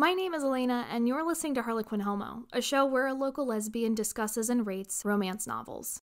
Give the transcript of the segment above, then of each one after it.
My name is Lena, and you're listening to Harlequin Homo, a show where a local lesbian discusses and rates romance novels.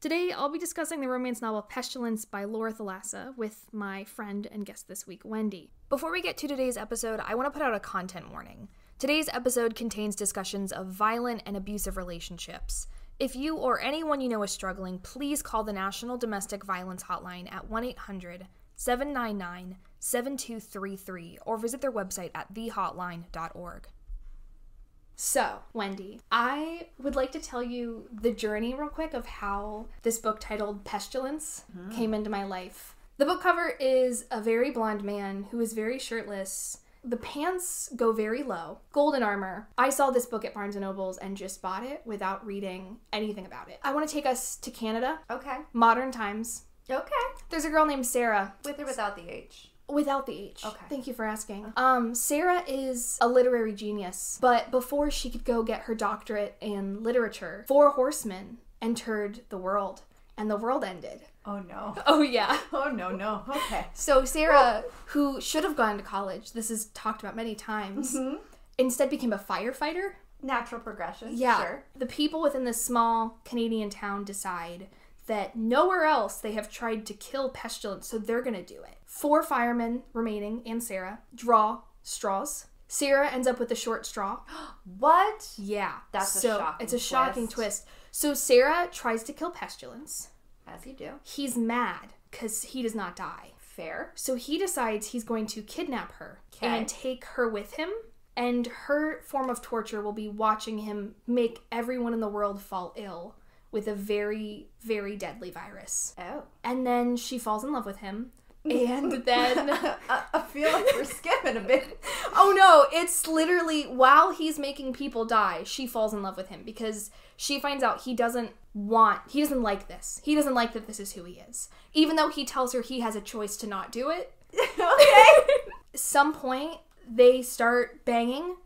Today, I'll be discussing the romance novel Pestilence by Laura Thalassa with my friend and guest this week, Wendy. Before we get to today's episode, I want to put out a content warning. Today's episode contains discussions of violent and abusive relationships. If you or anyone you know is struggling, please call the National Domestic Violence Hotline at 1 800 799 7233 or visit their website at thehotline.org. So, Wendy, I would like to tell you the journey real quick of how this book titled Pestilence mm. came into my life. The book cover is a very blonde man who is very shirtless. The pants go very low. Golden armor. I saw this book at Barnes and Nobles and just bought it without reading anything about it. I want to take us to Canada, Okay. modern times. Okay. There's a girl named Sarah With or without the H. Without the H. Okay. Thank you for asking. Um, Sarah is a literary genius, but before she could go get her doctorate in literature, four horsemen entered the world, and the world ended. Oh no. Oh, yeah. Oh no no. Okay. So Sarah, who should have gone to college, this is talked about many times, instead became a firefighter. Natural progression. Yeah. Sure. The people within this small Canadian town decide that nowhere else they have tried to kill pestilence, so they're gonna do it. Four firemen remaining and Sarah draw straws. Sarah ends up with the short straw. What? Yeah. That's a so shocking it's a shocking twist. twist. So Sarah tries to kill pestilence. As you do. He's mad because he does not die. Fair. So he decides he's going to kidnap her Okay. and take her with him. And her form of torture will be watching him make everyone in the world fall ill with a very, very deadly virus. Oh. And then she falls in love with him. And then, I, I feel like we're skipping a bit. oh no, it's literally while he's making people die, she falls in love with him because she finds out he doesn't want, he doesn't like this. He doesn't like that this is who he is. Even though he tells her he has a choice to not do it, okay. some point they start banging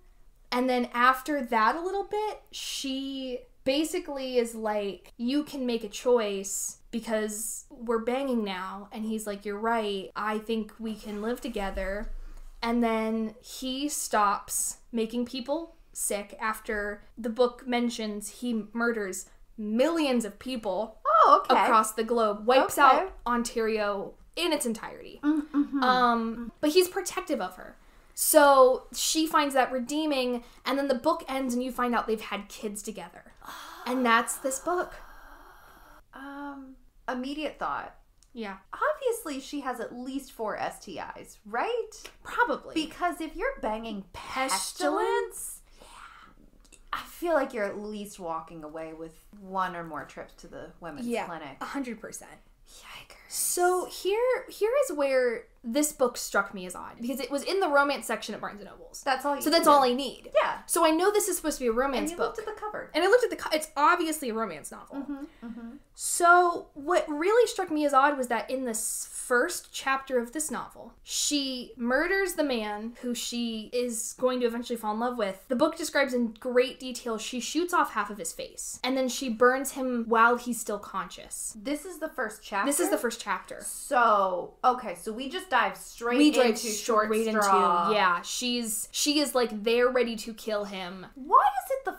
and then after that a little bit she basically is like you can make a choice because we're banging now and he's like you're right i think we can live together and then he stops making people sick after the book mentions he murders millions of people Oh, okay. across the globe, wipes Okay. out Ontario in its entirety. Um, but he's protective of her. So she finds that redeeming, and then the book ends, and you find out they've had kids together. And that's this book. Um. Immediate thought. Yeah. Obviously, she has at least four STIs, right? Probably. Because if you're banging pestilence, yeah, I feel like you're at least walking away with one or more trips to the women's yeah. clinic. A hundred percent. Yikers. So here here is where this book struck me as odd. Because it was in the romance section at Barnes and Nobles. That's all you So that's all I need. Yeah. So I know this is supposed to be a And romance you book. looked at the cover. And I looked at the. co- It's obviously a romance novel. Mm-hmm. So what really struck me as odd was that in this first chapter of this novel, she murders the man who she is going to eventually fall in love with. The book describes in great detail. She shoots off half of his face, and then she burns him while he's still conscious. This is the first chapter. This is the first chapter. So okay, so we just dive straight We into short straight into straw. yeah. She's she is like they're ready to kill him. Why is it the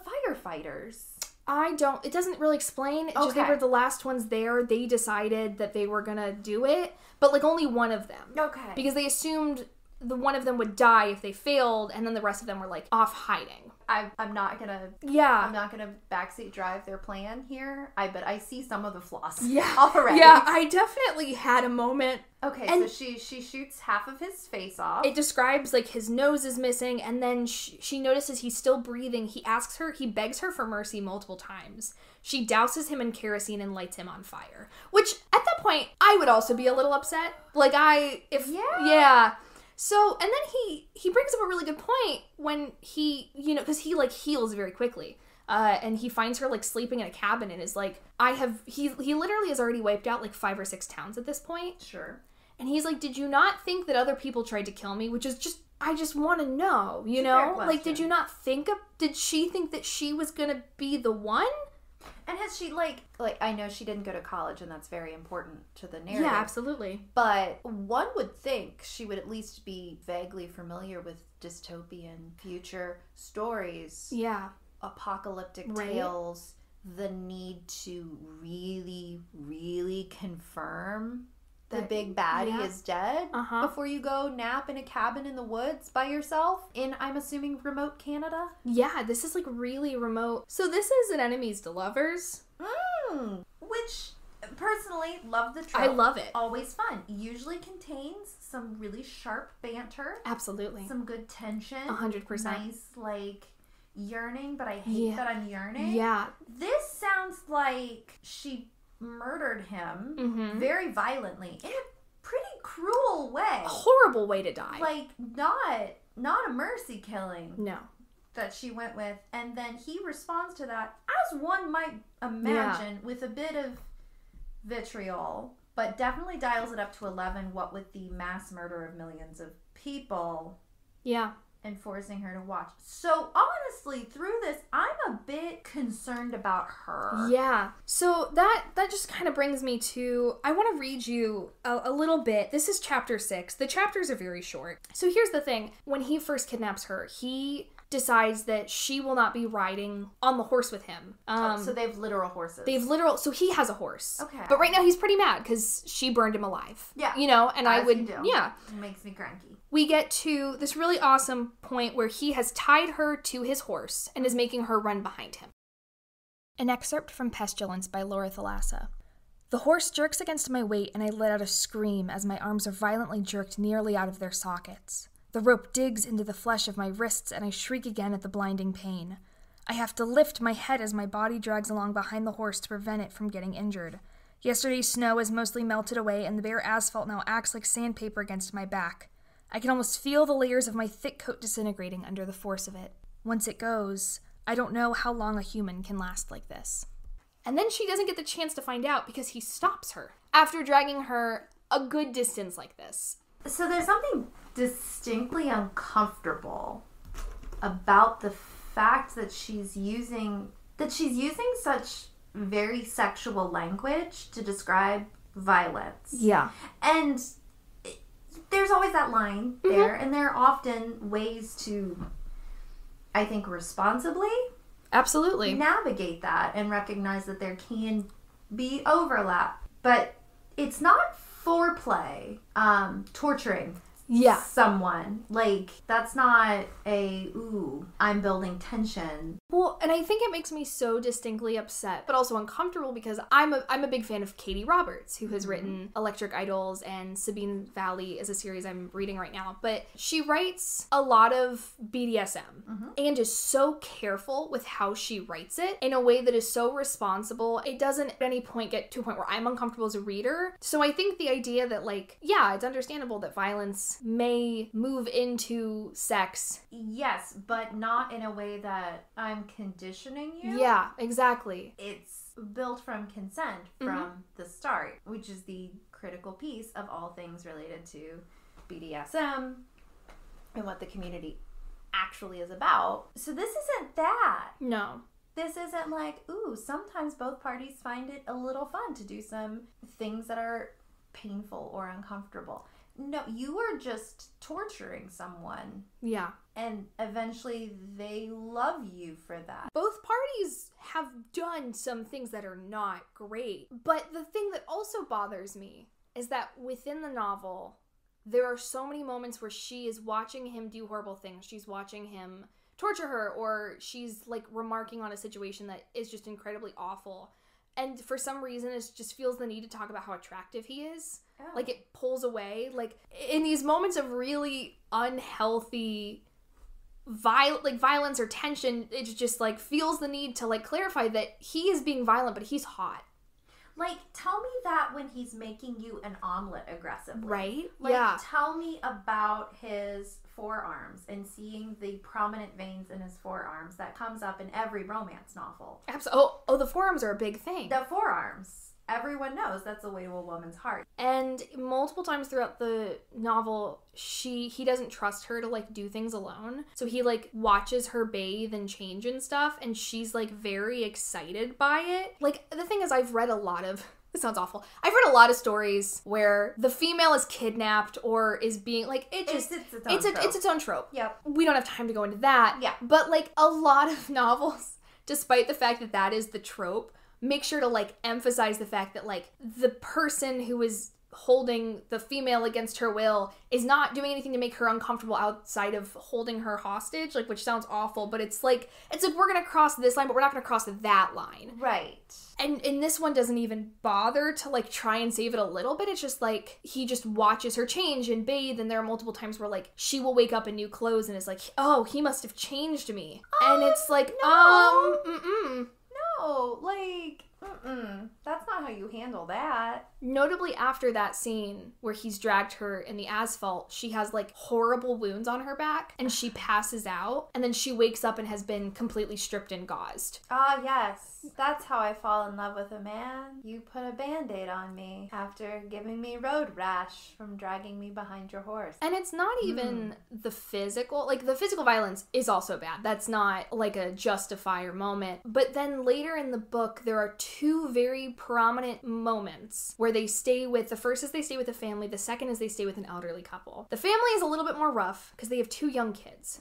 firefighters? I don't. It doesn't really explain. It's just they were the last ones there. They decided that they were gonna do it, but like only one of them, Okay. because they assumed the one of them would die if they failed, and then the rest of them were like off hiding. I, I'm not gonna. Yeah. I'm not gonna backseat drive their plan here. I but I see some of the flaws. yeah. Already. Yeah. I definitely had a moment. Okay. And- so she she shoots half of his face off. It describes like his nose is missing, and then she, she notices he's still breathing. He asks her. He begs her for mercy multiple times. She douses him in kerosene and lights him on fire. Which at that point, I would also be a little upset. Like I, if Yeah. yeah. So and then he he brings up a really good point when he you know because he like heals very quickly. Uh, and he finds her like sleeping in a cabin and is like, I have he he literally has already wiped out like five or six towns at this point. sure. And he's like, Did you not think that other people tried to kill me? Which is just, I just want to know, you It's know? Like, did you not think of, did she think that she was gonna be the one? And has she like like I know she didn't go to college and that's very important to the narrative. Yeah, absolutely. But one would think she would at least be vaguely familiar with dystopian future stories, Yeah. apocalyptic Right. tales, the need to really, really confirm the big baddie yeah. is dead Uh-huh. before you go nap in a cabin in the woods by yourself in, I'm assuming, remote Canada. Yeah, this is like really remote. So this is an enemies to lovers. Mm, which, personally, love the trope. I love it. always fun. Usually contains some really sharp banter, Absolutely. some good tension, A hundred percent. nice like yearning, but I hate Yeah. that I'm yearning. Yeah. This sounds like she murdered him Mm-hmm. very violently in a pretty cruel way. A horrible way to die. Like not not a mercy killing no. that she went with and then he responds to that as one might imagine with a bit of vitriol but definitely dials it up to 11 what with the mass murder of millions of people Yeah. And forcing her to watch so honestly through this i'm a bit concerned about her Yeah. So that that just kind of brings me to I want to read you a, a little bit. This is chapter 6. The chapters are very short. So here's the thing. When he first kidnaps her, he decides that she will not be riding on the horse with him. Um so they've literal horses They've literal, so he has a horse. Okay. But right now he's pretty mad because she burned him alive. Yeah. You know, and I would, yeah. it makes me cranky We get to this really awesome point where he has tied her to his horse and is making her run behind him. An excerpt from Pestilence by Laura Thalassa. The horse jerks against my weight, and I let out a scream as my arms are violently jerked nearly out of their sockets. The rope digs into the flesh of my wrists, and I shriek again at the blinding pain. I have to lift my head as my body drags along behind the horse to prevent it from getting injured. Yesterday's snow has mostly melted away, and the bare asphalt now acts like sandpaper against my back. I can almost feel the layers of my thick coat disintegrating under the force of it. Once it goes, I don't know how long a human can last like this. And then she doesn't get the chance to find out because he stops her after dragging her a good distance like this. So there's something distinctly uncomfortable about the fact that she's using that she's using such very sexual language to describe violence. Yeah. And it- there's always that line there and there are often ways to I think responsibly Absolutely. navigate that and recognize that there can be overlap. But it's not foreplay, um, torturing Yeah. someone. Like, that's not a, ooh, I'm building tension. Well, and I think it makes me so distinctly upset, but also uncomfortable because I'm a I'm a big fan of Katee Roberts, who has mm-hmm. written Electric Idols and Sabine Valley is a series I'm reading right now. But she writes a lot of BDSM mm-hmm. and is so careful with how she writes it in a way that is so responsible. It doesn't at any point get to a point where I'm uncomfortable as a reader. So I think the idea that like, yeah, it's understandable that violence may move into sex. Yes, but not in a way that I'm conditioning you. Yeah, exactly. It's built from consent from mm-hmm. the start, which is the critical piece of all things related to BDSM and what the community actually is about. So this isn't that. No. This isn't like, ooh, sometimes both parties find it a little fun to do some things that are painful or uncomfortable. No, you are just torturing someone Yeah. and eventually they love you for that. Both parties have done some things that are not great. But the thing that also bothers me is that within the novel, there are so many moments where she is watching him do horrible things. She's watching him torture her, or she's like remarking on a situation that is just incredibly awful. And for some reason, it just feels the need to talk about how attractive he is. Oh. Like it pulls away. Like in these moments of really unhealthy viol- like violence or tension it just like feels the need to like clarify that he is being violent but he's hot Like, tell me that when he's making you an omelet aggressively. right Like, yeah tell me about his forearms and seeing the prominent veins in his forearms that comes up in every romance novel. absolutely oh, oh the forearms are a big thing The forearms. Everyone knows that's the way to a woman's heart. And multiple times throughout the novel, she he doesn't trust her to like do things alone. So he like watches her bathe and change and stuff and she's like very excited by it. Like the thing is I've read a lot of this sounds awful. I've read a lot of stories where the female is kidnapped or is being like it just it's, it's its own it's a, trope. it's its own trope. Yep. We don't have time to go into that. Yeah. But like a lot of novels, despite the fact that that is the trope, make sure to like emphasize the fact that like the person who is holding the female against her will is not doing anything to make her uncomfortable outside of holding her hostage like which sounds awful but it's like it's like we're gonna cross this line but we're not gonna cross that line Right. and and this one doesn't even bother to like try and save it a little bit it's just like he just watches her change and bathe and there are multiple times where like she will wake up in new clothes and is like oh he must have changed me and it's like no. um mm-mm. No, like, mm-mm. That's not how you handle that. Notably, after that scene where he's dragged her in the asphalt, she has like horrible wounds on her back and she passes out. And then she wakes up and has been completely stripped and gauzed. Ah, yes. That's how I fall in love with a man. You put a band aid on me after giving me road rash from dragging me behind your horse. And it's not even the physical, like the physical violence is also bad. That's not like a justifier moment. But then later in the book, there are two very prominent moments where they stay with the first is they stay with a family, the second is they stay with an elderly couple. The family is a little bit more rough because they have two young kids.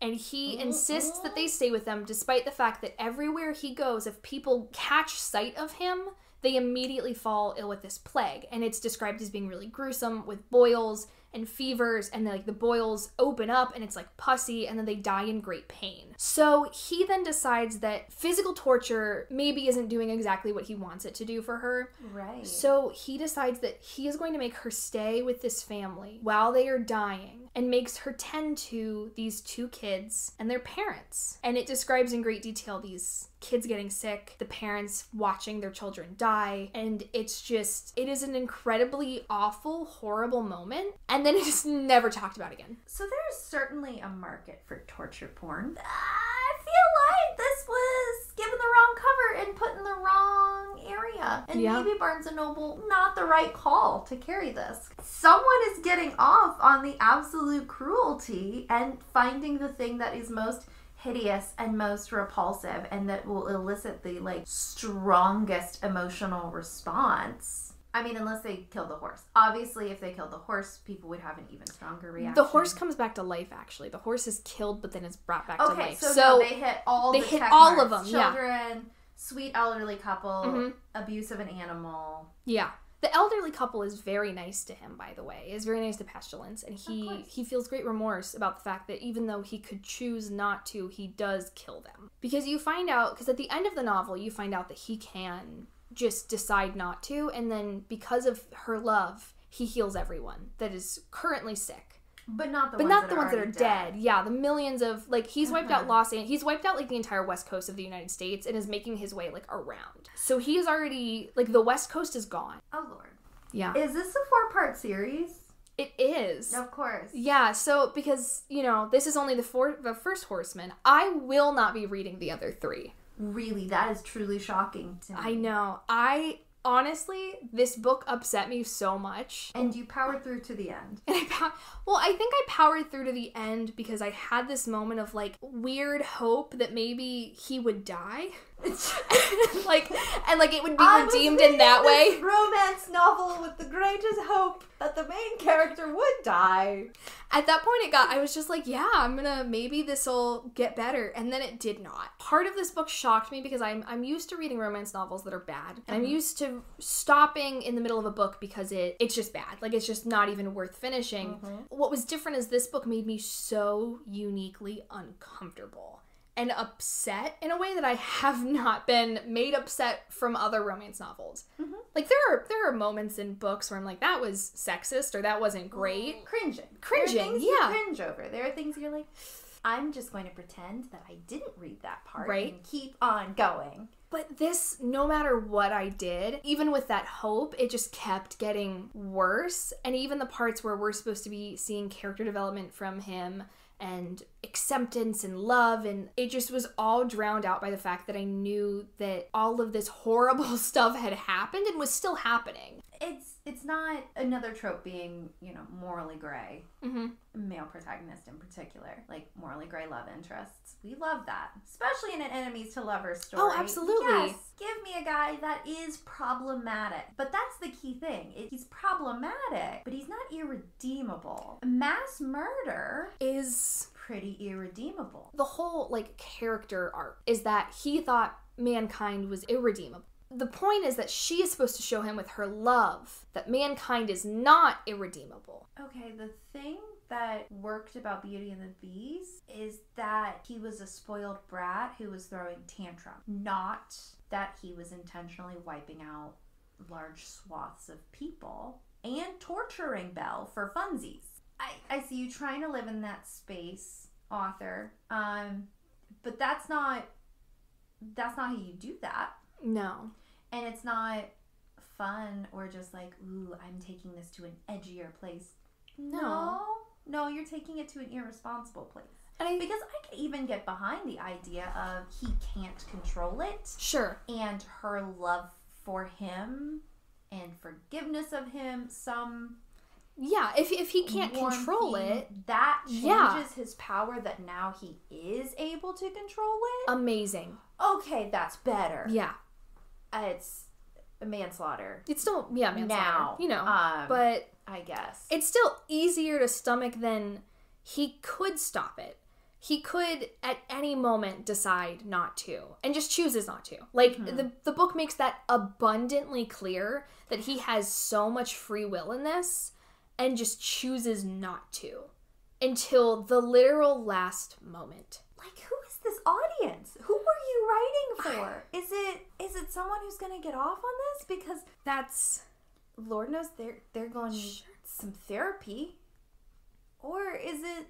And he insists that they stay with them despite the fact that everywhere he goes, if people catch sight of him, they immediately fall ill with this plague. And it's described as being really gruesome with boils and fevers, and like the boils open up and it's like pussy, and then they die in great pain. So he then decides that physical torture maybe isn't doing exactly what he wants it to do for her. Right. So he decides that he is going to make her stay with this family while they are dying and makes her tend to these two kids and their parents. And it describes in great detail these kids getting sick, the parents watching their children die, and it's just, it is an incredibly awful, horrible moment. And then it is never talked about again. So there's certainly a market for torture porn. I feel like this was given the wrong cover and put in the wrong area. And Yeah. maybe Barnes and Noble not the right call to carry this. Someone is getting off on the absolute cruelty and finding the thing that is most hideous and most repulsive and that will elicit the like strongest emotional response. I mean, unless they kill the horse. Obviously, if they killed the horse, people would have an even stronger reaction. The horse comes back to life, actually. The horse is killed, but then it's brought back to life. so, So, no, they hit all they the hit all of marks. them, yeah. Children, sweet elderly couple, Mhm. abuse of an animal. Yeah. The elderly couple is very nice to him, by the way. Is very nice to Pestilence, and he he feels great remorse about the fact that even though he could choose not to, he does kill them. Because you find out, because at the end of the novel, you find out that he can just decide not to, and then because of her love, he heals everyone that is currently sick. But not the But ones not that the are ones that are already dead. Yeah, the millions of like he's wiped out Mhm. Los Angeles. He's wiped out like the entire west coast of the United States and is making his way like around. So he's already like the west coast is gone. Oh lord. Yeah. Is this a four part series? It is. Of course. Yeah, so because, you know, this is only the four, the first horseman, I will not be reading the other three. Really, that is truly shocking to me. I know. I honestly, this book upset me so much. And you powered through to the end. And I pow- well, I think I powered through to the end because I had this moment of like weird hope that maybe he would die. like and like it would be I redeemed in that way. romance novel with the greatest hope that the main character would die. At that point, it got, I was just like, yeah, I'm gonna, maybe this'll get better. And then it did not. Part of this book shocked me because I'm, I'm used to reading romance novels that are bad. And I'm mm-hmm. used to stopping in the middle of a book because it, it's just bad. Like, it's just not even worth finishing. Mm-hmm. What was different is this book made me so uniquely uncomfortable. And upset in a way that I have not been made upset from other romance novels. Mm-hmm. Like there are there are moments in books where I'm like that was sexist or that wasn't great. Cringing. Cringing, There are things yeah. You cringe over. There are things you're like, I'm just going to pretend that I didn't read that part Right. and keep on going. But this, no matter what I did, even with that hope, it just kept getting worse. And even the parts where we're supposed to be seeing character development from him and acceptance and love, and it just was all drowned out by the fact that I knew that all of this horrible stuff had happened and was still happening. It's it's not another trope being, you know, morally gray. Mm-hmm. Male protagonist in particular, like morally gray love interests. We love that, especially in an enemies to lovers story. Oh, absolutely. Yes, give me a guy that is problematic. But that's the key thing. It- he's problematic, but he's not irredeemable. Mass murder Is pretty irredeemable. the whole like character arc is that he thought mankind was irredeemable. The point is that she is supposed to show him with her love that mankind is not irredeemable. Okay, the thing that worked about Beauty and the Beast is that he was a spoiled brat who was throwing tantrum, not that he was intentionally wiping out large swaths of people and torturing Belle for funsies. I, I see you trying to live in that space, author. Um, but that's not that's not how you do that. No. And it's not fun or just like, ooh, I'm taking this to an edgier place. No. No, you're taking it to an irresponsible place. And I Because I could even get behind the idea of he can't control it sure. and her love for him and forgiveness of him, some Yeah, if if he can't control theme, it, that changes Yeah. his power that now he is able to control it. amazing. okay, that's better. Yeah. Uh, it's manslaughter. It's still yeah, manslaughter, Now, you know. um, but I guess. it's still easier to stomach than he could stop it. He could at any moment decide not to and just chooses not to. Like the the book makes that abundantly clear that he has so much free will in this and just chooses not to until the literal last moment. like who audience? Who are you writing for? Is it is it someone who's going to get off on this because That's Lord knows they're they're going to Sure. some therapy, or is it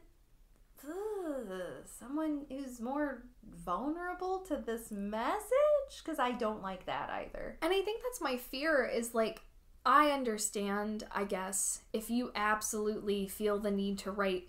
ugh, someone who's more vulnerable to this message? Because I don't like that either. And I think that's my fear is like I understand, I guess, if you absolutely feel the need to write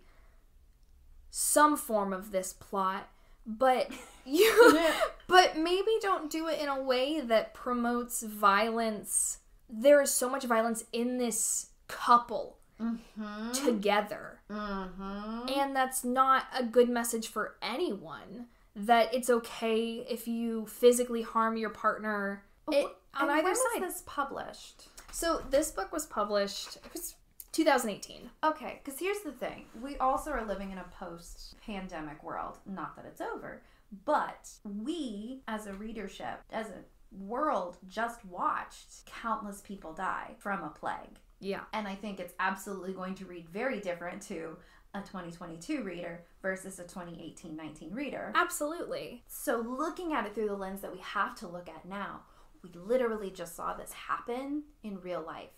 some form of this plot, but you but maybe don't do it in a way that promotes violence. There is so much violence in this couple Mm-hmm. together. Mm-hmm. And that's not a good message for anyone. That it's okay if you physically harm your partner it, on and either when side. was this published? So this book was published. It was 2018. Okay, because here's the thing. We also are living in a post pandemic world. Not that it's over, but we, as a readership, as a world, just watched countless people die from a plague. Yeah. And I think it's absolutely going to read very different to a 2022 reader versus a 2018 19 reader. Absolutely. So, looking at it through the lens that we have to look at now, we literally just saw this happen in real life.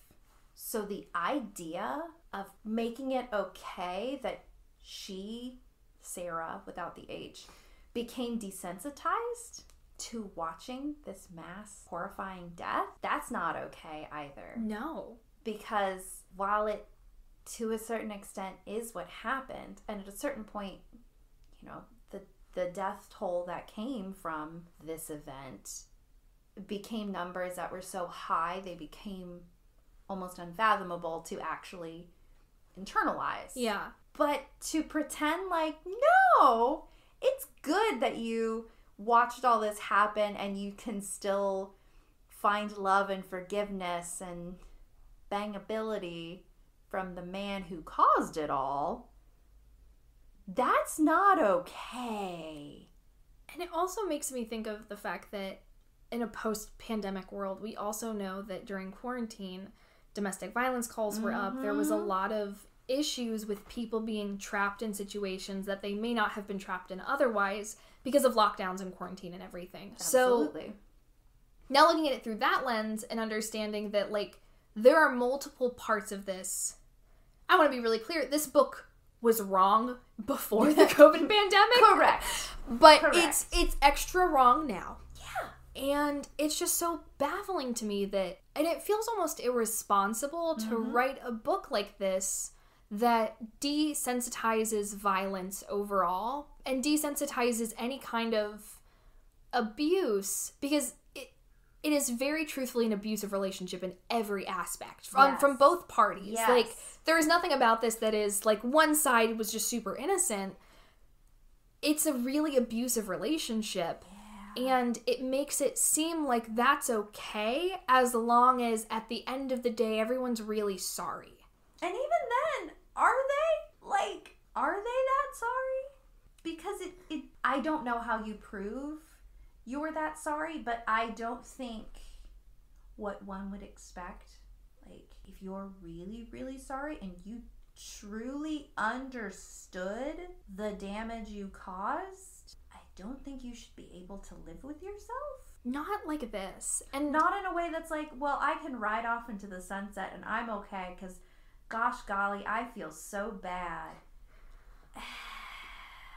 So, the idea of making it okay that she, Sarah, without the H, became desensitized to watching this mass horrifying death, that's not okay either. No. Because while it, to a certain extent, is what happened, and at a certain point, you know, the the death toll that came from this event became numbers that were so high they became almost unfathomable to actually internalize. Yeah. But to pretend like, no, it's good that you watched all this happen and you can still find love and forgiveness and bangability from the man who caused it all. That's not okay. And it also makes me think of the fact that in a post pandemic world, we also know that during quarantine, domestic violence calls were up. There was a mm-hmm. lot of issues with people being trapped in situations that they may not have been trapped in otherwise because of lockdowns and quarantine and everything. So Absolutely. now looking at it through that lens and understanding that like there are multiple parts of this i want to be really clear this book was wrong before the COVID pandemic. Correct. But Correct. it's it's extra wrong now. Yeah. And it's just so baffling to me that and it feels almost irresponsible to Mm-hmm. write a book like this that desensitizes violence overall and desensitizes any kind of abuse because it it is very truthfully an abusive relationship in every aspect from Yes. from both parties. Yes. Like there is nothing about this that is like one side was just super innocent. It's a really abusive relationship. And it makes it seem like that's okay as long as at the end of the day everyone's really sorry. And even then, are they? Like, are they that sorry? Because it, it I don't know how you prove you're that sorry, but I don't think what one would expect. Like, if you're really, really sorry and you truly understood the damage you caused, don't think you should be able to live with yourself. Not like this. And Not in a way that's like, well, I can ride off into the sunset and I'm okay because, gosh golly, I feel so bad.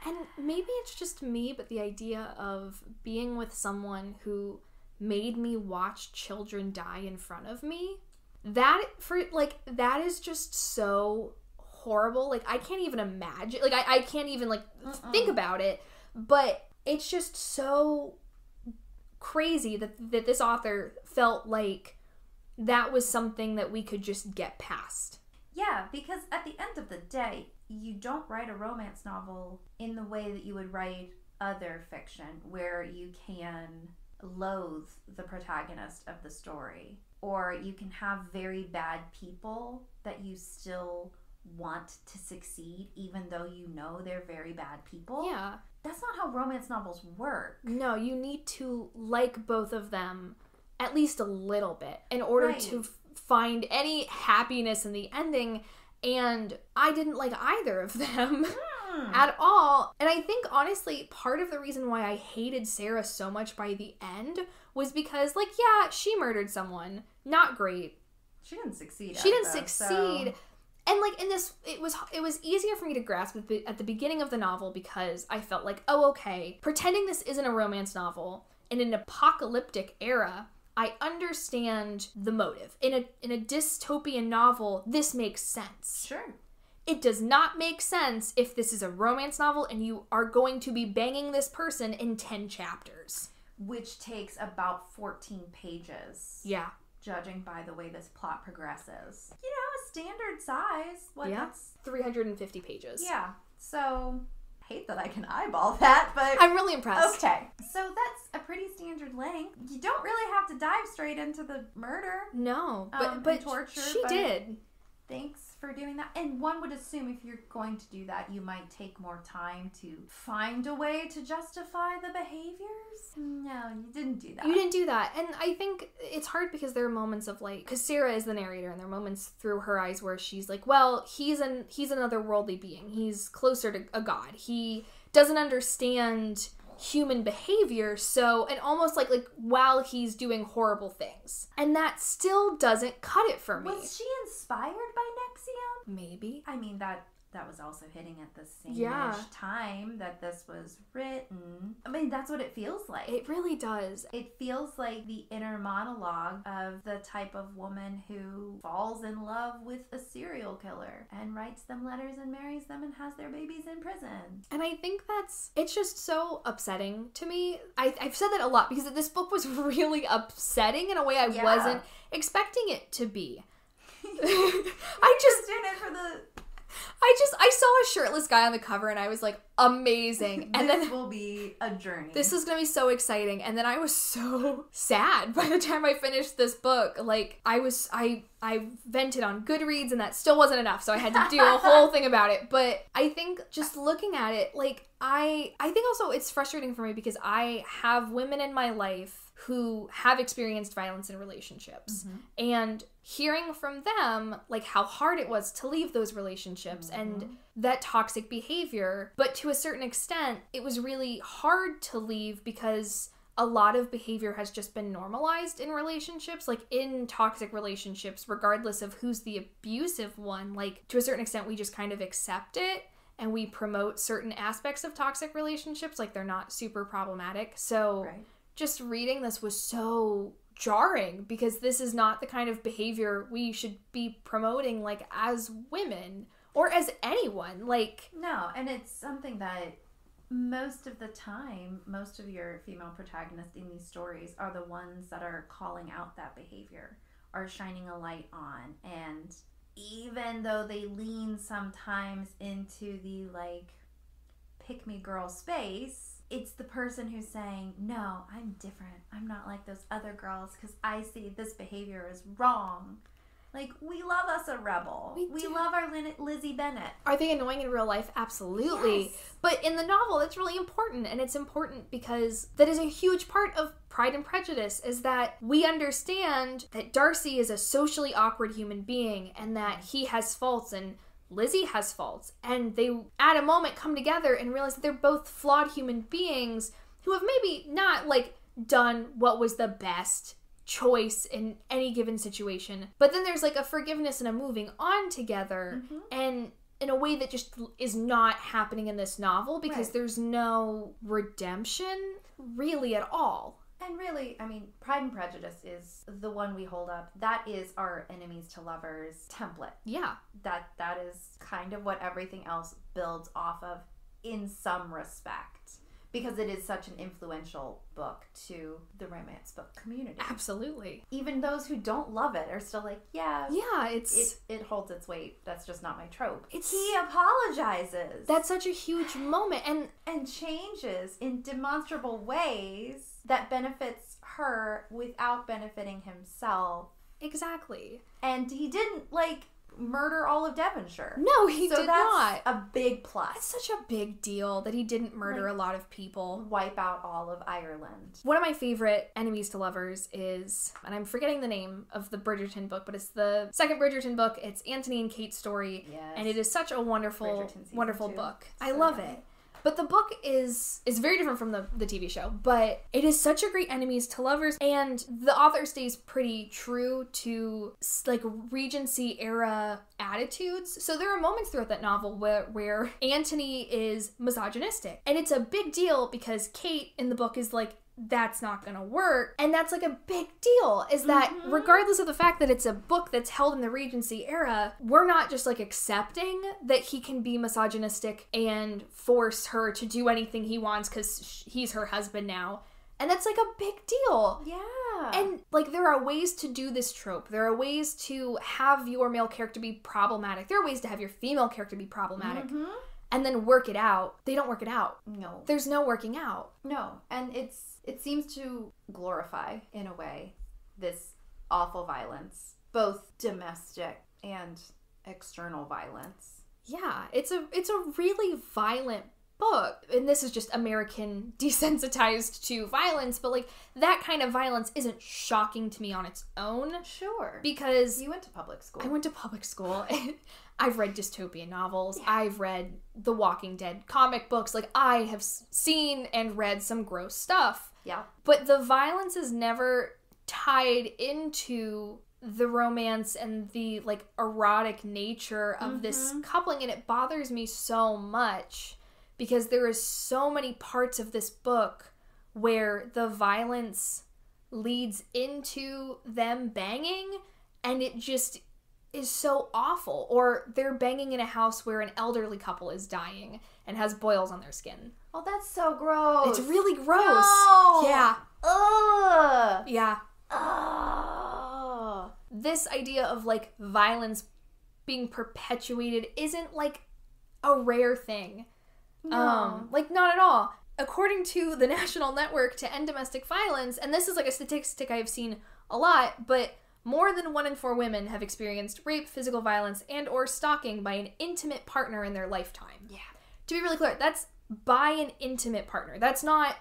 And maybe it's just me, but the idea of being with someone who made me watch children die in front of me, that for like that is just so horrible. Like I can't even imagine. Like I, I can't even like think about it. But it's just so crazy that that this author felt like that was something that we could just get past. Yeah, because at the end of the day, you don't write a romance novel in the way that you would write other fiction, where you can loathe the protagonist of the story, or you can have very bad people that you still want to succeed, even though you know they're very bad people. Yeah. That's not how romance novels work. No, you need to like both of them at least a little bit in order Right. to f- find any happiness in the ending. And I didn't like either of them Hmm. at all. And I think honestly, part of the reason why I hated Sarah so much by the end was because, like, yeah, she murdered someone. Not great. She didn't succeed. She didn't though, succeed. so- And like in this, it was it was easier for me to grasp at the, beginning of the novel because I felt like, oh, okay, pretending this isn't a romance novel in an apocalyptic era, I understand the motive. In a in a dystopian novel, this makes sense. Sure. It does not make sense if this is a romance novel and you are going to be banging this person in 10 chapters. Which takes about 14 pages. Yeah. Judging by the way this plot progresses. You know, a standard size. What Yeah. that's 350 pages. yeah. So I hate that I can eyeball that, but I'm really impressed. okay. So that's a pretty standard length. You don't really have to dive straight into the murder. No, but Um, but torture, she but- did. Thanks for doing that. And one would assume if you're going to do that, you might take more time to find a way to justify the behaviors. No, you didn't do that. You didn't do that. And I think it's hard because there are moments of like cuz Sarah is the narrator and there are moments through her eyes where she's like, "Well, he's an he's another worldly being. He's closer to a god. He doesn't understand human behavior, so and almost like like while he's doing horrible things. And that still doesn't cut it for me. Was she inspired by NXIVM? Maybe. I mean that that was also hitting at the same Yeah. time that this was written. I mean that's what it feels like. It really does. it feels like the inner monologue of the type of woman who falls in love with a serial killer and writes them letters and marries them and has their babies in prison. And I think that's it's just so upsetting to me. I, I've said that a lot because this book was really upsetting in a way I Yeah. wasn't expecting it to be. I just in it for the I just I saw a shirtless guy on the cover and I was like amazing. And this then will be a journey. this is gonna be so exciting. And then I was so sad by the time I finished this book. Like I was I I vented on Goodreads and that still wasn't enough. So I had to do a whole thing about it. But I think just looking at it, like I I think also it's frustrating for me because I have women in my life who have experienced violence in relationships. Mm-hmm. And hearing from them like how hard it was to leave those relationships mm-hmm. and that toxic behavior. But to a certain extent it was really hard to leave because a lot of behavior has just been normalized in relationships like in toxic relationships regardless of who's the abusive one. Like to a certain extent we just kind of accept it and we promote certain aspects of toxic relationships like they're not super problematic. So Right. Just reading this was so jarring because this is not the kind of behavior we should be promoting like as women or as anyone. Like No, and it's something that most of the time, most of your female protagonists in these stories are the ones that are calling out that behavior, are shining a light on. And even though they lean sometimes into the like pick me girl space, it's the person who's saying, No, I'm different. I'm not like those other girls because I see this behavior is wrong. Like, we love us a rebel. We We, love our Lin- Lizzie Bennet. Are they annoying in real life? Absolutely. Yes. But in the novel, it's really important. And it's important because that is a huge part of Pride and Prejudice is that we understand that Darcy is a socially awkward human being and that he has faults and Lizzie has faults. And they, at a moment, come together and realize that they're both flawed human beings who have maybe not, like, done what was the best choice in any given situation. But then there's like a forgiveness and a moving on together mm-hmm. and in a way that just is not happening in this novel because Right. there's no redemption really at all. And really, I mean, Pride and Prejudice is the one we hold up. That is our enemies to lovers template. Yeah. That that is kind of what everything else builds off of in some respect. Because it is such an influential book to the romance book community. Absolutely. Even those who don't love it are still like, yeah, Yeah, it's it, it holds its weight. That's just not my trope. It's- he apologizes. that's such a huge moment and and changes in demonstrable ways that benefits her without benefiting himself. exactly. And he didn't like murder all of Devonshire. No, he so did that's not. a big It's plus. such a big deal that he didn't murder Like- a lot of people. Wipe out all of Ireland. One of my favorite enemies to lovers is, and I'm forgetting the name of the Bridgerton book, but it's the second Bridgerton book. It's Anthony and Kate's story, Yes. and it is such a wonderful, wonderful two. book. I love it. But the book is is very different from the, the TV show, but it is such a great enemies to lovers, and the author stays pretty true to like Regency era attitudes. So there are moments throughout that novel where where Anthony is misogynistic, and it's a big deal because Kate in the book is like that's not gonna work and that's like a big deal is that regardless of the fact that it's a book that's held in the regency era we're not just like accepting that he can be misogynistic and force her to do anything he wants because he's her husband now and that's like a big deal Yeah. and like there are ways to do this trope. There are ways to have your male character be problematic. There are ways to have your female character be problematic Mhm. and then work it out. They don't work it out. no. There's no working out. No. And it's it seems to glorify in a way this awful violence, both domestic and external violence. Yeah, it's a it's a really violent book. And this is just American desensitized to violence, but like that kind of violence isn't shocking to me on its own Sure. because you went to public school. I went to public school. I've read dystopian novels. I've read The Walking Dead comic books. Like, I have seen and read some gross stuff. Yeah. But the violence is never tied into the romance and the, like, erotic nature of this mm-hmm. coupling. And it bothers me so much because there is so many parts of this book where the violence leads into them banging and it just is so awful or they're banging in a house where an elderly couple is dying and has boils on their skin Oh, that's so gross. it's really gross No. yeah Ugh. yeah Ugh. this idea of like violence being perpetuated isn't like a rare thing Um, like not at all. According to the National Network to End Domestic Violence, and this is like a statistic I've seen a lot, but more than one in four women have experienced rape, physical violence, and or stalking by an intimate partner in their lifetime. Yeah. To be really clear, that's by an intimate partner. That's not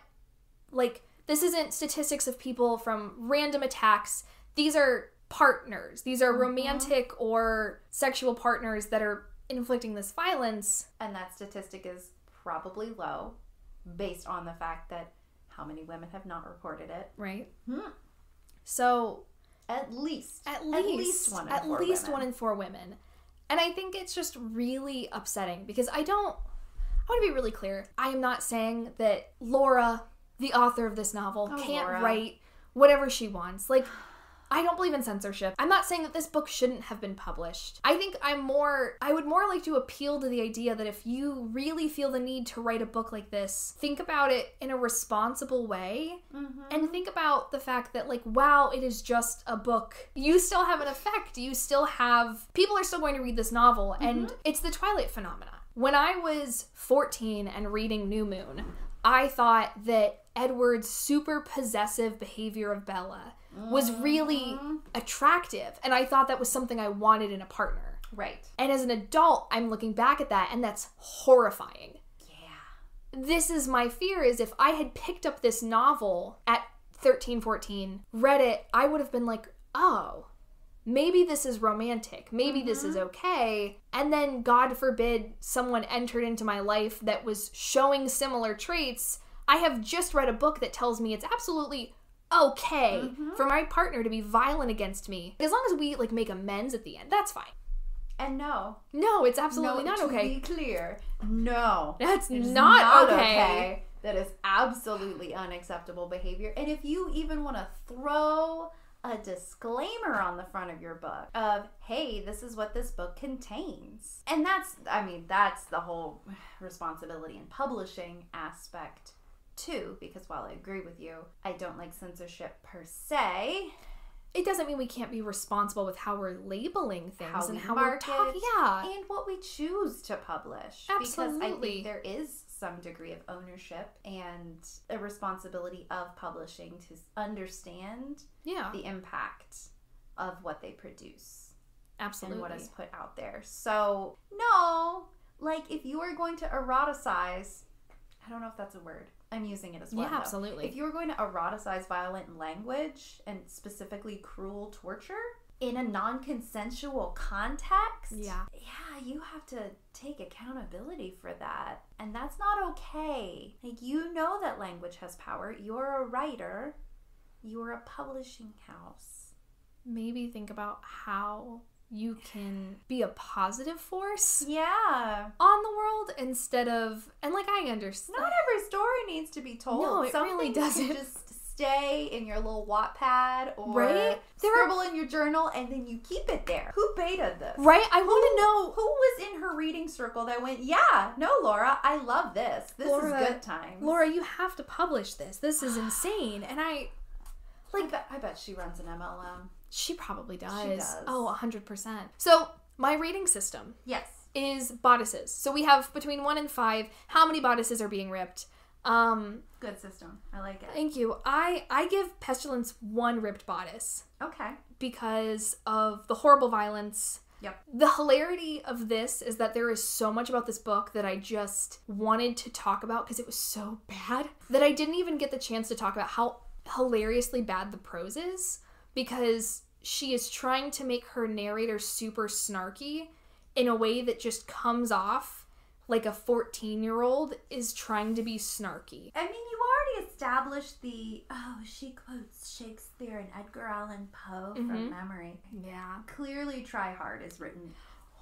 like this isn't statistics of people from random attacks. These are partners. These are romantic or sexual partners that are inflicting this violence. And that statistic is probably low based on the fact that how many women have not reported it? right? Hmm. So At least. at least one in at four least women. one in four women. And I think it's just really upsetting because I don't. I want to be really clear. I am not saying that Laura, the author of this novel, Oh, can't Laura. write whatever she wants. Like, I don't believe in censorship. I'm not saying that this book shouldn't have been published. I think I'm more, I would more like to appeal to the idea that if you really feel the need to write a book like this, think about it in a responsible way Mm-hmm. and think about the fact that, like, wow, it is just a book. You still have an effect. You still have, people are still going to read this novel, and it's the Twilight phenomenon. When I was 14 and reading New Moon, I thought that Edward's super possessive behavior of Bella was really uh-huh. attractive, and I thought that was something I wanted in a partner. Right. And as an adult, I'm looking back at that, and that's horrifying Yeah. this is my fear is if I had picked up this novel at 13, 14, read it, I would have been like, oh, maybe this is romantic. Maybe this is mm-hmm. okay. And then, God forbid, someone entered into my life that was showing similar traits. I have just read a book that tells me it's absolutely okay mm-hmm. for my partner to be violent against me. As long as we like make amends at the end, that's fine. And no. No, it's absolutely no, not to okay. be clear, no. That's is not, okay. That is absolutely unacceptable behavior. And if you even want to throw a disclaimer on the front of your book of, hey, this is what this book contains. And that's, I mean, that's the whole responsibility and publishing aspect too, because while I agree with you, I don't like censorship per se. it doesn't mean we can't be responsible with how we're labeling things How and how we're talking. Yeah, and what we choose to publish. Because I Absolutely. think there is some degree of ownership and a responsibility of publishing to understand yeah, the impact of what they produce absolutely. and what is put out there. So, no, like if you are going to eroticize, I don't know if that's a word. I'm using it as well. Yeah, though. absolutely. If you were going to eroticize violent language and specifically cruel torture in a non consensual context, Yeah. yeah, you have to take accountability for that. And that's not okay. Like, you know that language has power. You're a writer, you're a publishing house. Maybe think about how you can be a positive force Yeah. on the world instead of and like I understand. Not every story needs to be told. No, it Some really doesn't. just stay in your little Wattpad or Right? There are- scribble in your journal and then you keep it there. Who betaed this? Right? I want to know who was in her reading circle that went, yeah, no, Laura, I love this. This Laura- is good times. Laura, you have to publish this. This is insane. And I I bet, I bet she runs an MLM. She probably does. does. Oh, 100%. So, my rating system Yes. is bodices. So we have between 1 and 5 how many bodices are being ripped. Um Good system. I like it. Thank you. I I give Pestilence one ripped bodice Okay. because of the horrible violence. Yep. The hilarity of this is that there is so much about this book that I just wanted to talk about because it was so bad that I didn't even get the chance to talk about how hilariously bad the prose is because she is trying to make her narrator super snarky in a way that just comes off like a 14 year old is trying to be snarky. I mean, you already established the, oh, she quotes Shakespeare and Edgar Allan Poe Mhm. from memory. Yeah. Clearly, Try Hard is written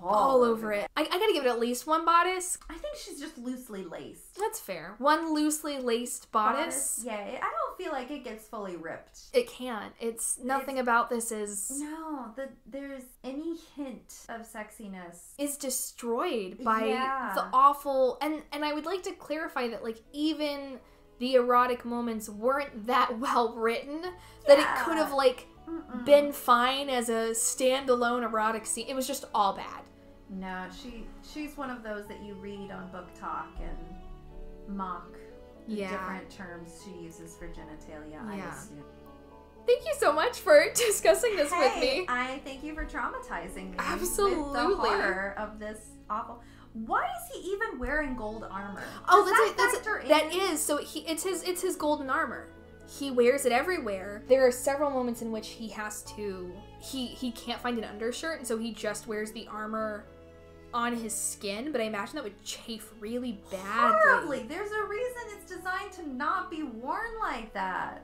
all over it. I, I gotta give it at least one bodice. I think she's just loosely laced. That's fair. One loosely laced bodice. Yeah, it- I don't feel like it gets fully ripped. It can't. It's nothing about this is No, the, there's any hint of sexiness. is destroyed by Yeah. the awful and and I would like to clarify that like even the erotic moments weren't that well written that it could have like Mm-mm. been fine as a standalone erotic scene. It was just all bad. No, she she's one of those that you read on Book Talk and mock the Yeah. different terms she uses for genitalia. I Yeah. assume. Thank you so much for discussing this with me. I thank you for traumatizing me. With the Absolutely. horror of this awful. Why is he even wearing gold armor? Oh, Does that's that it. That's factor it. That in? is so he. It's his. It's his golden armor. He wears it everywhere. There are several moments in which he has to. He he can't find an undershirt, and so he just wears the armor on his skin. But I imagine that would chafe really badly. Horribly. There's a reason it's designed to not be worn like that.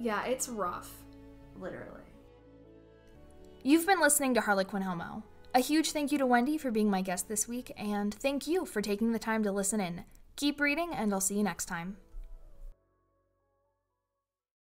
Yeah, it's rough. Literally. You've been listening to Harlequin Homo. A huge thank you to Wendy for being my guest this week, and thank you for taking the time to listen in. Keep reading, and I'll see you next time.